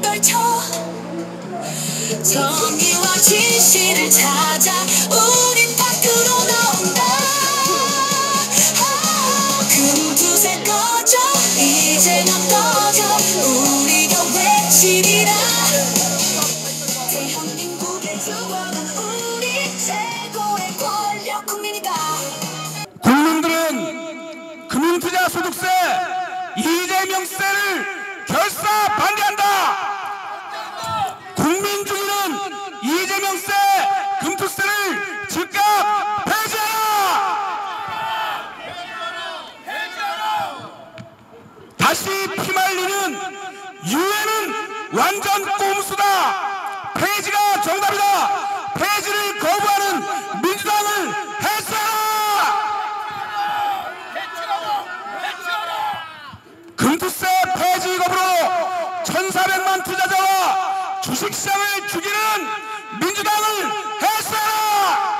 떨쳐. 정의와 진실을 찾아 우린 밖으로 나온다. 아, 금두새 꺼져. 이제는 꺼져. 우리가 외치리라. 대한민국의 주원은 우리 최고의 권력 국민이다. 국민들은 금융투자 소득세 이재명세를 결사 반대한다. 국민 중에는 이재명세 금투세를 즉각 폐지하라. 다시 피말리는 유엔은 완전 꼼수다. 폐지가 정답이다. 폐지를 거부하는 민주당을 해체하라. 금투세 폐지 거부로 1,400만 투자자와 주식시장을 죽이는 민주당을 해체하라!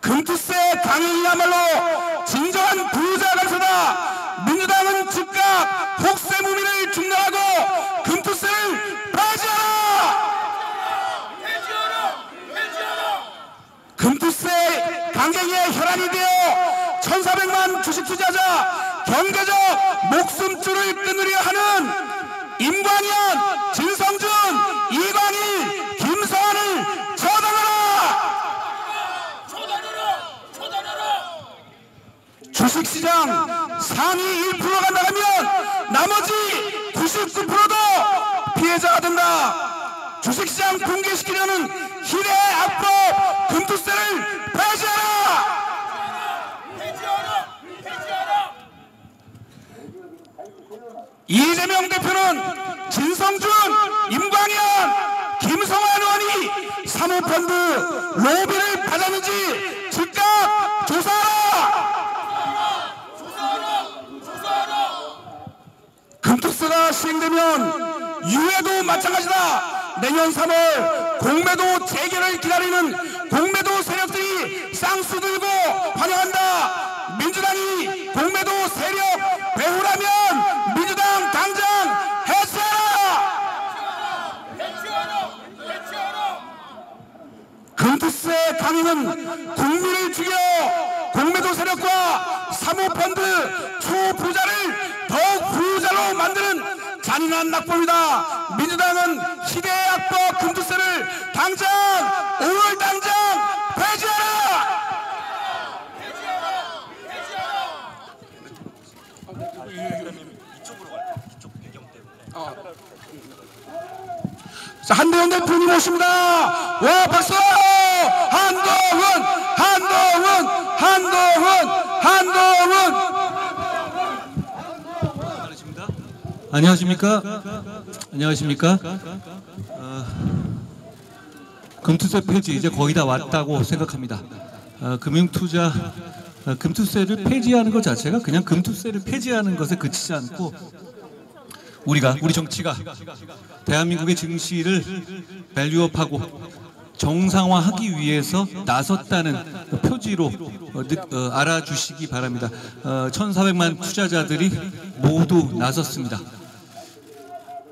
금투세 강행이야말로 진정한 즉각 혹세무민을 중단하고 금투세를 폐지하라! 금투세 강경의 혈안이 되어 1,400만 주식 투자자 경제적 목숨줄을 끊으려 하는 임광현, 진성준, 이광일, 김성환을 처단하라! 주식시장 상위 1%가 나가면 나머지 99%도 된다. 주식시장 붕괴시키려는 희대 악법 금투세를 폐지하라! 이재명 대표는 진성준, 임광현, 김성환 의원이 사모펀드 로비를 받았는지 즉각 조사하라! 금투세가 시행되면 유해도 마찬가지다. 내년 3월 공매도 재개를 기다리는 공매도 세력들이 쌍수 들고 환영한다. 민주당이 공매도 세력 배후라면 민주당 당장 해체하라. 금투세 강행은 국민을 죽여 공매도 세력과 사모펀드 초부자를 잔인한 낙법이다. 민주당은 희대의 악법 금투세를 당장 5월 당장 폐지하라. 자, 한동훈 대표님 오십니다. 와, 박수! 한동훈! 한동훈! 한동훈! 한동훈! 안녕하십니까? 안녕하십니까? 어, 금투세 폐지 이제 거의 다 왔다고 생각합니다. 어, 금융투자 어, 금투세를 폐지하는 것 자체가 그냥 금투세를 폐지하는 것에 그치지 않고 우리가 우리 정치가 대한민국의 증시를 밸류업하고 정상화하기 위해서 나섰다는 표지로 어, 느- 어, 알아주시기 바랍니다. 어, 1,400만 투자자들이 모두 나섰습니다.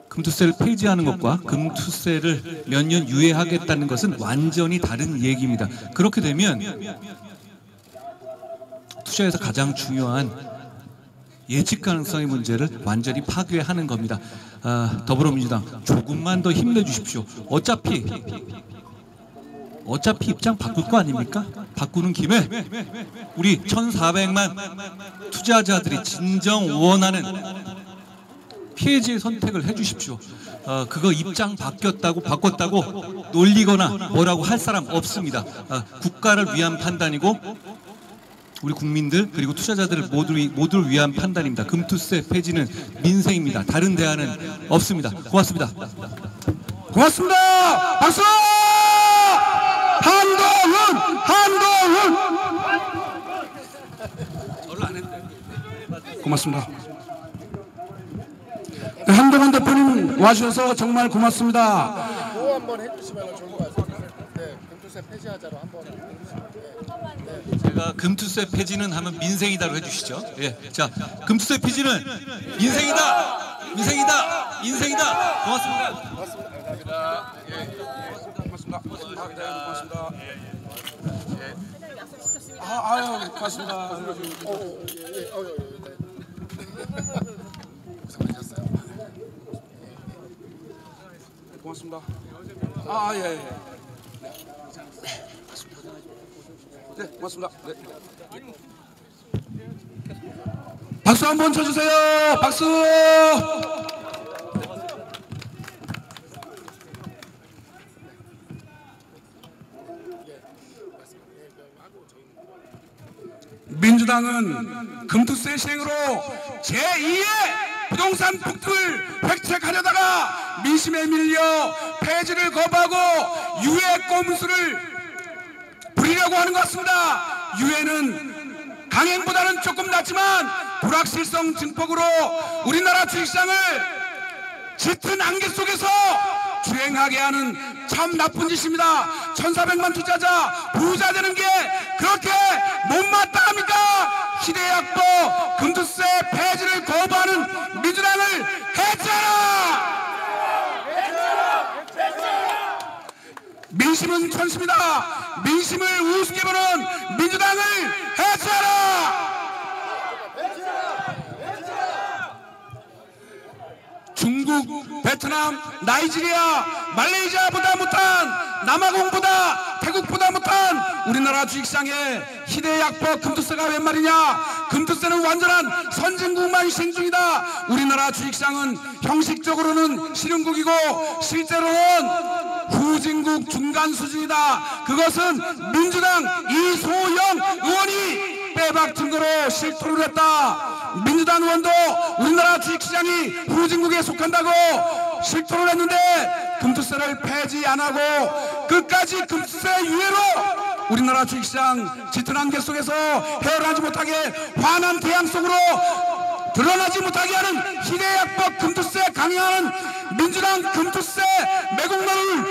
금투세를 폐지하는 것과 금투세를 몇 년 유예하겠다는 것은 완전히 다른 얘기입니다. 그렇게 되면 투자에서 가장 중요한 예측 가능성의 문제를 완전히 파괴하는 겁니다. 아, 더불어민주당 조금만 더 힘내주십시오. 어차피 어차피 입장 바꿀 거 아닙니까? 바꾸는 김에 우리 1,400만 투자자들이 진정 원하는 피해지의 선택을 해주십시오. 어, 그거 입장 바뀌었다고 바꿨다고 놀리거나 뭐라고 할 사람 없습니다. 어, 국가를 위한 판단이고 우리 국민들 그리고 투자자들을 모두 모두를 위한 판단입니다. 금투세 폐지는 민생입니다. 다른 대안은 없습니다. 고맙습니다. 고맙습니다. 박수! 한동훈! 한동훈! 고맙습니다. 네, 한동훈 대표님 와주셔서 정말 고맙습니다. 뭐 한번 해주시면 좋을 것 같습니다. 네, 금투세 폐지하자로 한번. 네. 제가 금투세 폐지는 하면 민생이다로 해주시죠. 예, 자 금투세 폐지는 인생이다, 인생이다, 인생이다. 고맙습니다. 고맙습니다. 고맙습니다. 고맙습니다. 고맙습니다. 아, 아유, 고맙습니다. 고맙습니다. 아, 예, 예. 네, 고맙습니다. 네. 박수 한 번 쳐주세요. 박수. 민주당은 금투세 시행으로 제2의 부동산 폭등을 획책하려다가 민심에 밀려 폐지를 거부하고 유해 꼼수를 부리려고 하는 것 같습니다. 유해는 강행보다는 조금 낫지만 불확실성 증폭으로 우리나라 주식시장을 짙은 안개 속에서 주행하게 하는 참 나쁜 짓입니다. 1400만 투자자 부자 되는 게 그렇게 못마땅합니까? 희대약법 금투세 폐지를 거부하는 민주당을 해체하라! 민심은 천수입니다. 민심을 우습게 보는 민주당을 해체하라! 중국, 베트남, 나이지리아, 말레이시아보다 못한 남아공보다 태국보다 못한 우리나라 주식시장에 희대약법 금투세가 웬 말이냐? 금투세는 완전한 선진국만 시행 중이다. 우리나라 주식시장은 형식적으로는 실흥국이고 실제로는 후진국 중간 수준이다. 그것은 민주당 이소영 의원이 빼박 증거로 실토를 했다. 민주당 의원도 우리나라 주식시장이 후진국에 속한다고 실토를 했는데 금투세를 폐지 안 하고 끝까지 금투세 유예로 우리나라 주식시장 짙은 안개 속에서 헤어나지 못하게 환한 태양 속으로 드러나지 못하게 하는 희대약법 금투세 강행하는 민주당 금투세 매국노를